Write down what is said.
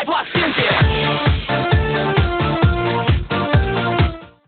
sidewalk Cynthia.